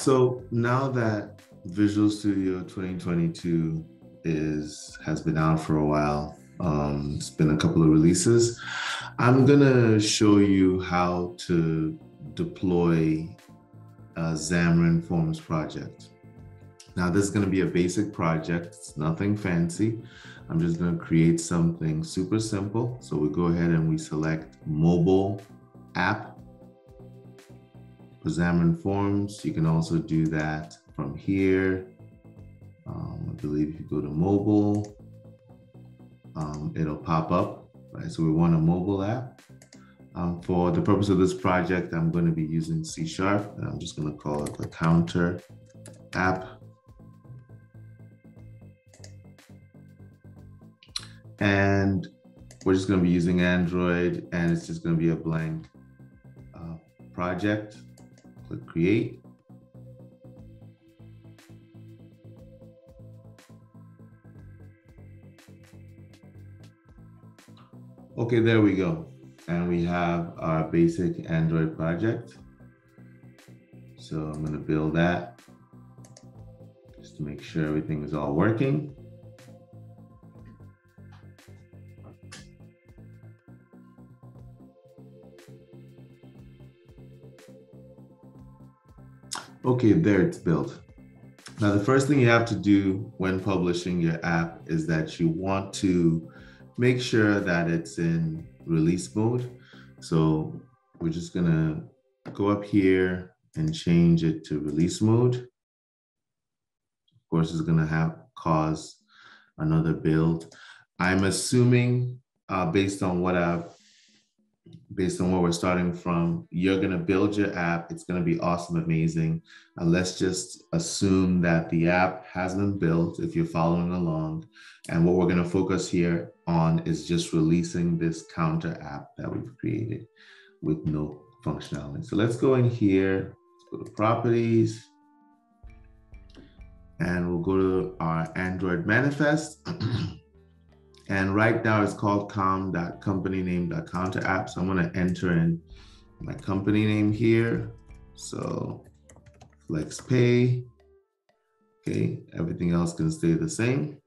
So now that Visual Studio 2022 is has been out for a while, um, it's been a couple of releases. I'm gonna show you how to deploy a Xamarin Forms project. Now this is gonna be a basic project, it's nothing fancy. I'm just gonna create something super simple. So we go ahead and we select mobile app Xamarin Forms. You can also do that from here. Um, I believe if you go to mobile, um, it'll pop up, right? So we want a mobile app. Um, for the purpose of this project, I'm going to be using C Sharp, and I'm just going to call it the counter app. And we're just going to be using Android, and it's just going to be a blank uh, project click create. Okay, there we go. And we have our basic Android project. So I'm gonna build that just to make sure everything is all working. Okay, there it's built. Now, the first thing you have to do when publishing your app is that you want to make sure that it's in release mode. So we're just gonna go up here and change it to release mode. Of course, it's gonna have cause another build. I'm assuming uh, based on what I've based on where we're starting from, you're going to build your app. It's going to be awesome, amazing. And let's just assume that the app has been built if you're following along. And what we're going to focus here on is just releasing this counter app that we've created with no functionality. So let's go in here, let's go to properties, and we'll go to our Android manifest. And right now it's called com.companyname.counter. So I'm gonna enter in my company name here. So FlexPay. Okay, everything else can stay the same.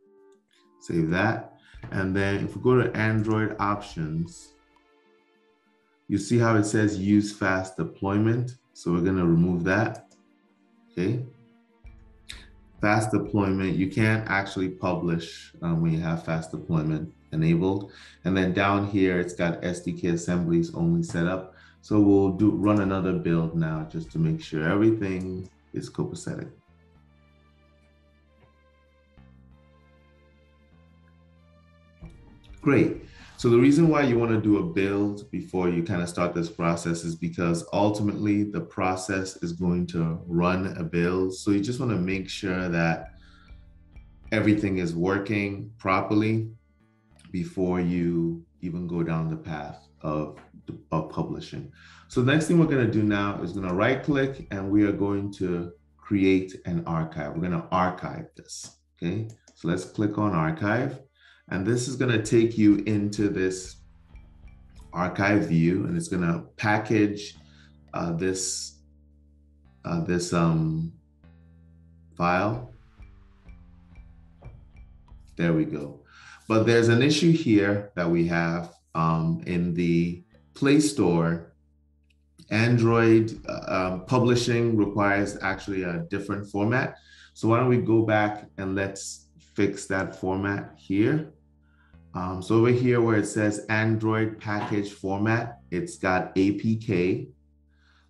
Save that. And then if we go to Android options, you see how it says use fast deployment. So we're gonna remove that. Okay fast deployment, you can't actually publish um, when you have fast deployment enabled. And then down here, it's got SDK assemblies only set up. So we'll do run another build now just to make sure everything is copacetic. Great. So the reason why you want to do a build before you kind of start this process is because ultimately the process is going to run a build. So you just want to make sure that everything is working properly before you even go down the path of, of publishing. So the next thing we're going to do now is going to right click and we are going to create an archive. We're going to archive this. Okay. So let's click on archive. And this is going to take you into this archive view and it's going to package uh, this uh, this um, file. There we go. But there's an issue here that we have um, in the Play Store. Android uh, um, publishing requires actually a different format. So why don't we go back and let's fix that format here. Um, so over here where it says Android package format, it's got APK.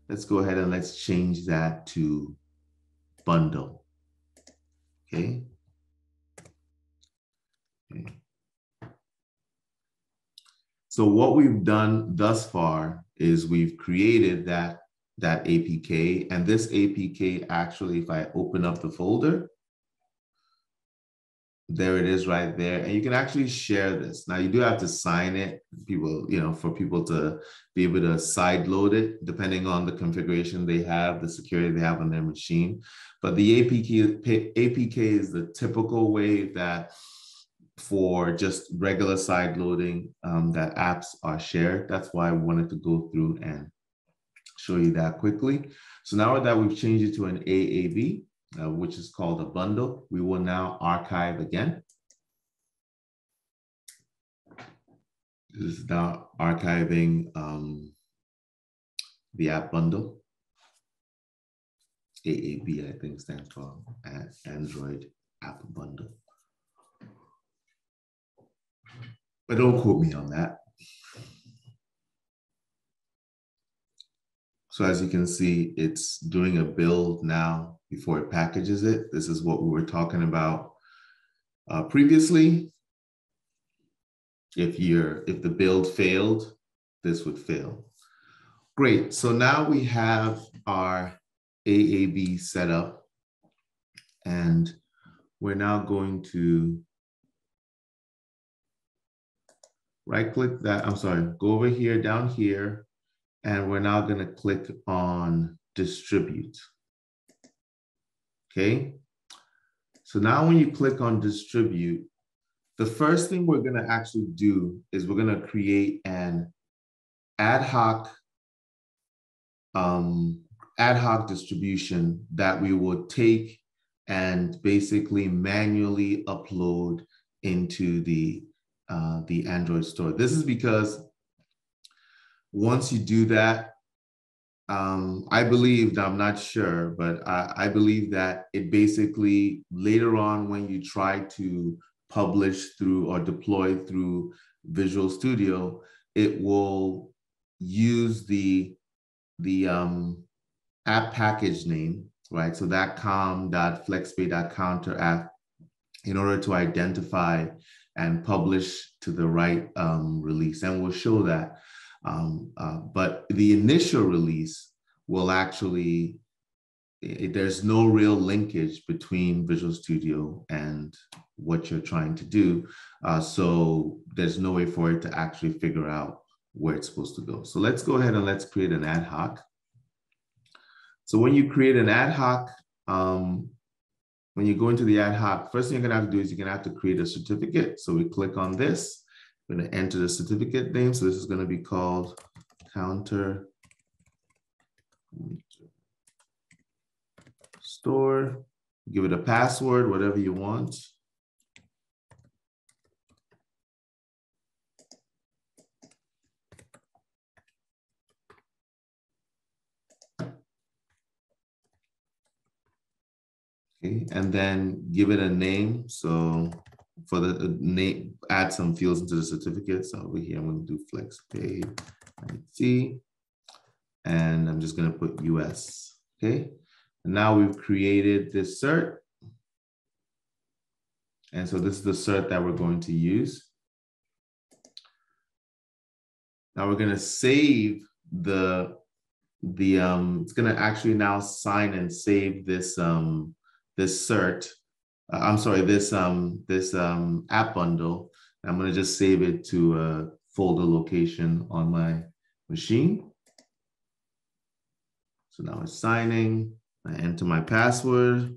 Let's go ahead and let's change that to bundle. Okay. okay. So what we've done thus far is we've created that, that APK and this APK actually, if I open up the folder, there it is right there. And you can actually share this. Now you do have to sign it people you know for people to be able to side load it depending on the configuration they have the security they have on their machine. But the apk apk is the typical way that for just regular side loading um, that apps are shared. That's why i wanted to go through and show you that quickly. So now that we've changed it to an AAB, uh, which is called a bundle, we will now archive again. This is now archiving um, the app bundle. AAB, I think stands for Android App Bundle. But don't quote me on that. So as you can see, it's doing a build now before it packages it. This is what we were talking about uh, previously. If you're if the build failed, this would fail. Great. So now we have our AAB set up and we're now going to right click that, I'm sorry, go over here, down here, and we're now gonna click on distribute. Okay, so now when you click on distribute, the first thing we're gonna actually do is we're gonna create an ad hoc um, ad hoc distribution that we will take and basically manually upload into the uh, the Android store. This is because once you do that, um, I believe, I'm not sure, but I, I believe that it basically later on when you try to publish through or deploy through Visual Studio, it will use the the um, app package name, right? So that com.flexpay.counter app in order to identify and publish to the right um, release. And we'll show that. Um, uh, but the initial release will actually, it, there's no real linkage between Visual Studio and what you're trying to do. Uh, so there's no way for it to actually figure out where it's supposed to go. So let's go ahead and let's create an ad hoc. So when you create an ad hoc, um, when you go into the ad hoc, first thing you're gonna have to do is you're gonna have to create a certificate. So we click on this, we're gonna enter the certificate name. So this is gonna be called counter store, give it a password, whatever you want. Okay, and then give it a name. So for the uh, name, add some fields into the certificate. So over here, I'm going to do flex pay IT, and I'm just going to put US. Okay, and now we've created this cert. And so this is the cert that we're going to use. Now we're going to save the the um it's going to actually now sign and save this um this cert, I'm sorry, this um this um app bundle. I'm gonna just save it to a folder location on my machine. So now it's signing. I enter my password.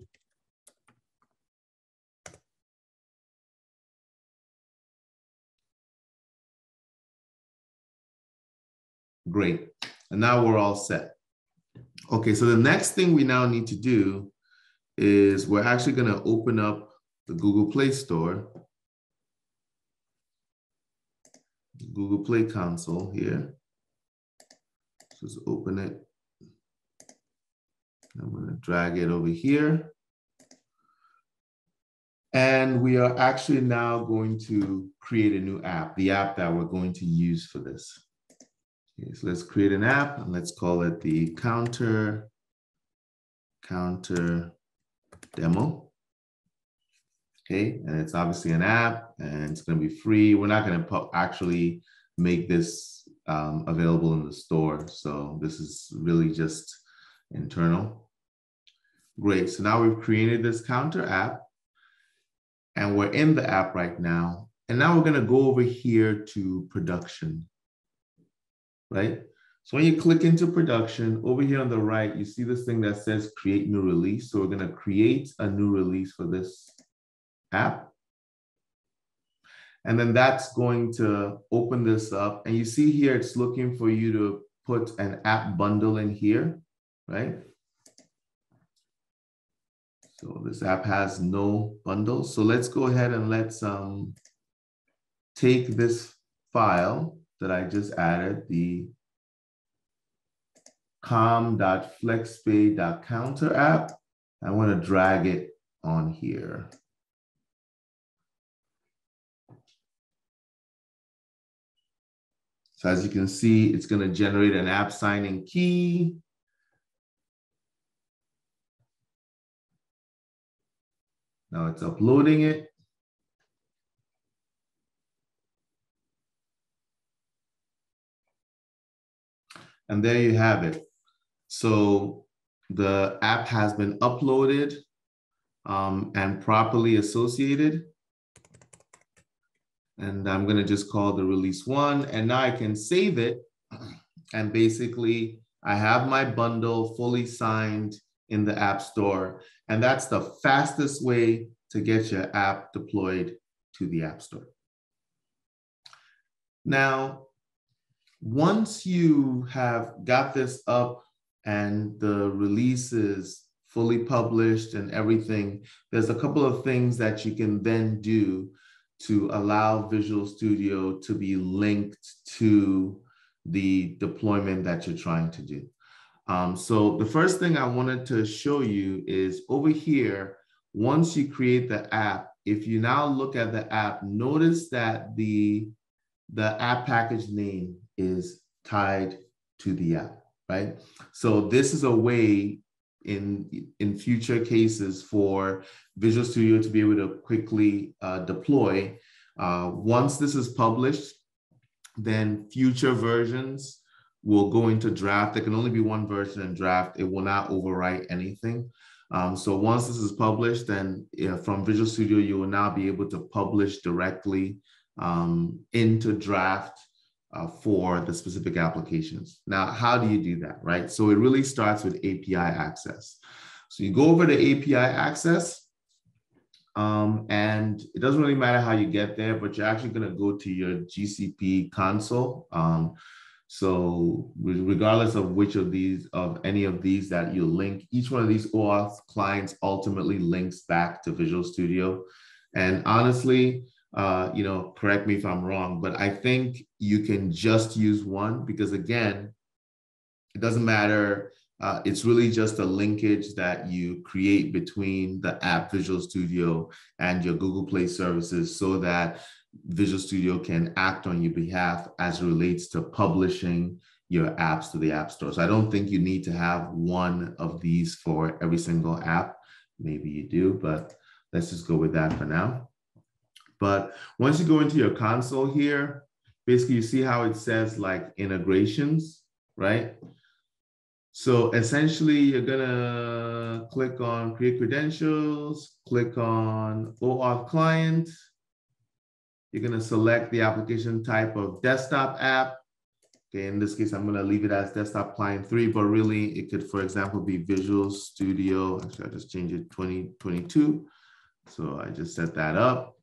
Great. And now we're all set. Okay, so the next thing we now need to do is we're actually going to open up the Google Play Store, Google Play console here. Just open it. I'm going to drag it over here. And we are actually now going to create a new app, the app that we're going to use for this. Okay, so let's create an app and let's call it the counter, counter demo. Okay, and it's obviously an app and it's going to be free. We're not going to actually make this um, available in the store. So this is really just internal. Great, so now we've created this counter app and we're in the app right now. And now we're gonna go over here to production, right? So when you click into production, over here on the right, you see this thing that says create new release. So we're gonna create a new release for this app. And then that's going to open this up. And you see here, it's looking for you to put an app bundle in here, right? So this app has no bundle. So let's go ahead and let's um, take this file that I just added, the com.flexpay.counter app. I want to drag it on here. So as you can see, it's going to generate an app signing key. Now it's uploading it. And there you have it. So the app has been uploaded um, and properly associated. And I'm gonna just call the release one. And now I can save it. And basically I have my bundle fully signed in the App Store. And that's the fastest way to get your app deployed to the App Store. Now, once you have got this up and the release is fully published and everything, there's a couple of things that you can then do to allow Visual Studio to be linked to the deployment that you're trying to do. Um, so the first thing I wanted to show you is over here, once you create the app, if you now look at the app, notice that the, the app package name is tied to the app, right? So this is a way in, in future cases for Visual Studio to be able to quickly uh, deploy. Uh, once this is published, then future versions will go into draft. There can only be one version in draft. It will not overwrite anything. Um, so once this is published, then yeah, from Visual Studio, you will now be able to publish directly um, into draft uh, for the specific applications. Now, how do you do that, right? So it really starts with API access. So you go over to API access, um, and it doesn't really matter how you get there, but you're actually going to go to your GCP console. Um, so regardless of which of these, of any of these that you link, each one of these OAuth clients ultimately links back to Visual Studio. And honestly, uh, you know, correct me if I'm wrong, but I think you can just use one because again, it doesn't matter. Uh, it's really just a linkage that you create between the app Visual Studio and your Google Play services so that Visual Studio can act on your behalf as it relates to publishing your apps to the App Store. So I don't think you need to have one of these for every single app. Maybe you do, but let's just go with that for now. But once you go into your console here, basically you see how it says like integrations, right? So essentially you're gonna click on create credentials, click on OAuth client. You're gonna select the application type of desktop app. Okay, in this case, I'm gonna leave it as desktop client three, but really it could, for example, be Visual Studio. Actually, I just changed it 2022. So I just set that up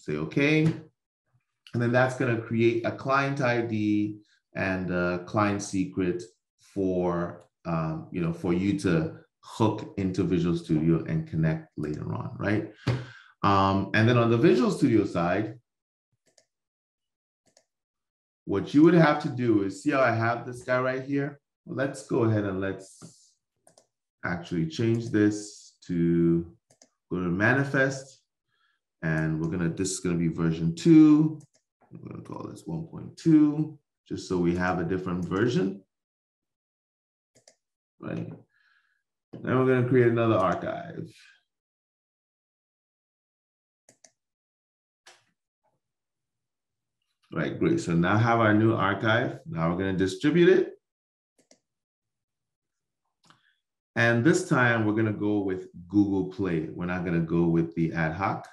say okay. And then that's gonna create a client ID and a client secret for, um, you know, for you to hook into Visual Studio and connect later on, right? Um, and then on the Visual Studio side, what you would have to do is see how I have this guy right here? Let's go ahead and let's actually change this to go to manifest and we're gonna, this is gonna be version two. I'm gonna call this 1.2, just so we have a different version, right? Then we're gonna create another archive. Right, great. So now have our new archive. Now we're gonna distribute it. And this time we're gonna go with Google Play. We're not gonna go with the ad hoc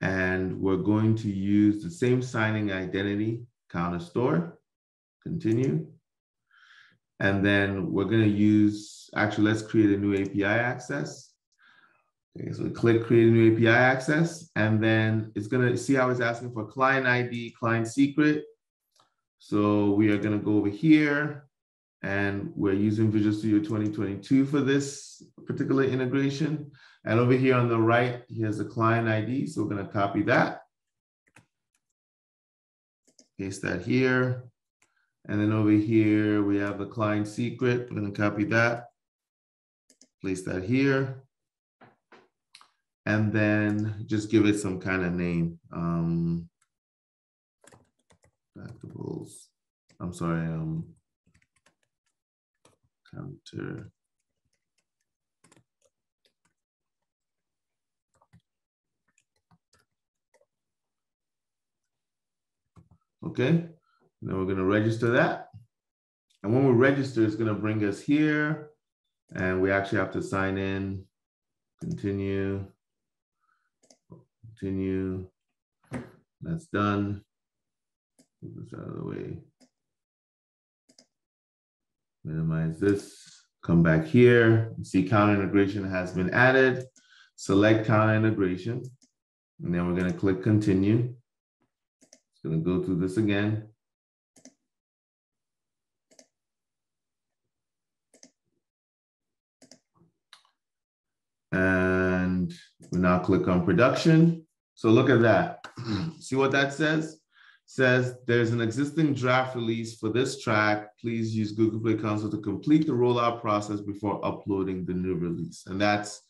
and we're going to use the same signing identity counter store, continue. And then we're gonna use, actually let's create a new API access. Okay, so we click create a new API access, and then it's gonna see how it's asking for client ID, client secret. So we are gonna go over here and we're using Visual Studio 2022 for this particular integration. And over here on the right, here's the client ID. So we're gonna copy that. Paste that here. And then over here, we have the client secret. We're gonna copy that. Place that here. And then just give it some kind of name. Um, I'm sorry, um, counter. Okay, then we're gonna register that. And when we register, it's gonna bring us here and we actually have to sign in, continue, continue, that's done. Move this out of the way. Minimize this, come back here, see counter integration has been added. Select counter integration, and then we're gonna click continue. It's gonna go through this again. And we now click on production. So look at that. See what that says? says there's an existing draft release for this track. Please use Google Play Console to complete the rollout process before uploading the new release. And that's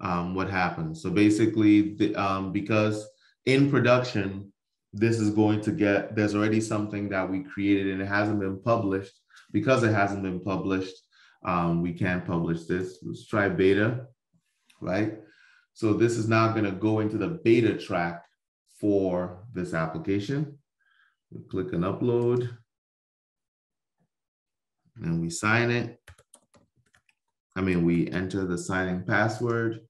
um, what happens. So basically, the, um, because in production, this is going to get, there's already something that we created and it hasn't been published. Because it hasn't been published, um, we can't publish this. Let's try beta, right? So this is now gonna go into the beta track for this application. We click and upload and we sign it. I mean, we enter the signing password.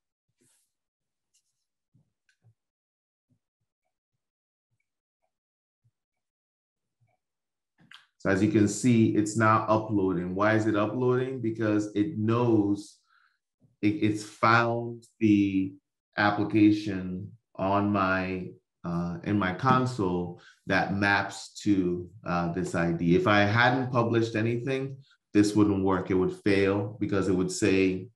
So as you can see, it's now uploading. Why is it uploading? Because it knows it, it's found the application on my uh, in my console that maps to uh, this ID. If I hadn't published anything, this wouldn't work. It would fail because it would say,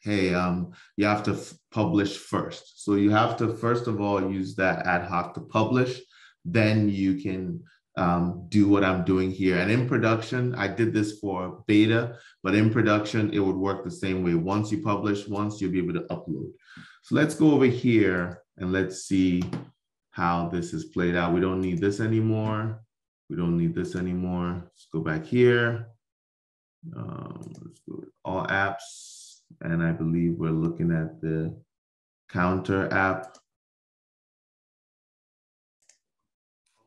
hey, um, you have to publish first. So you have to, first of all, use that ad hoc to publish. Then you can um, do what I'm doing here. And in production, I did this for beta, but in production, it would work the same way. Once you publish, once you'll be able to upload. So let's go over here and let's see how this is played out. We don't need this anymore. We don't need this anymore. Let's go back here. Um, let's go all apps. And I believe we're looking at the counter app.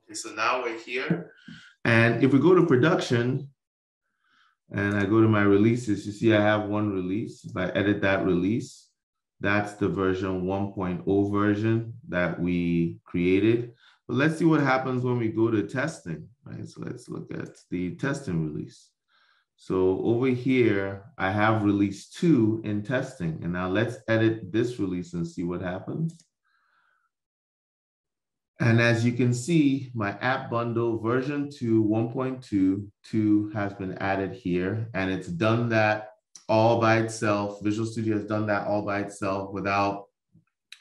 Okay, so now we're here. And if we go to production and I go to my releases, you see I have one release. If I edit that release, that's the version 1.0 version that we created. But let's see what happens when we go to testing, right? So let's look at the testing release. So over here, I have release two in testing. And now let's edit this release and see what happens. And as you can see, my app bundle version 2 1.2 has been added here. And it's done that all by itself. Visual Studio has done that all by itself without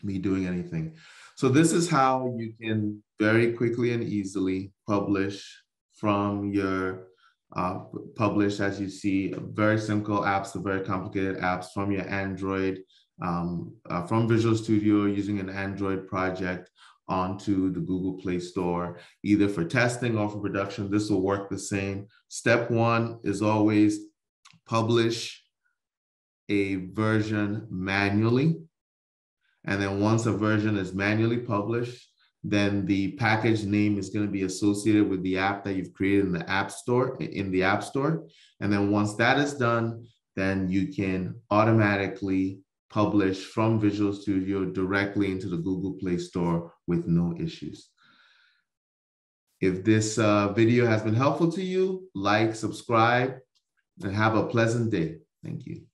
me doing anything. So this is how you can very quickly and easily publish from your uh, publish, as you see, very simple apps to very complicated apps from your Android, um, uh, from Visual Studio using an Android project onto the Google Play Store, either for testing or for production. This will work the same. Step one is always publish a version manually. And then once a version is manually published, then the package name is going to be associated with the app that you've created in the app store in the app store and then once that is done then you can automatically publish from visual studio directly into the google play store with no issues. If this uh, video has been helpful to you like subscribe and have a pleasant day. Thank you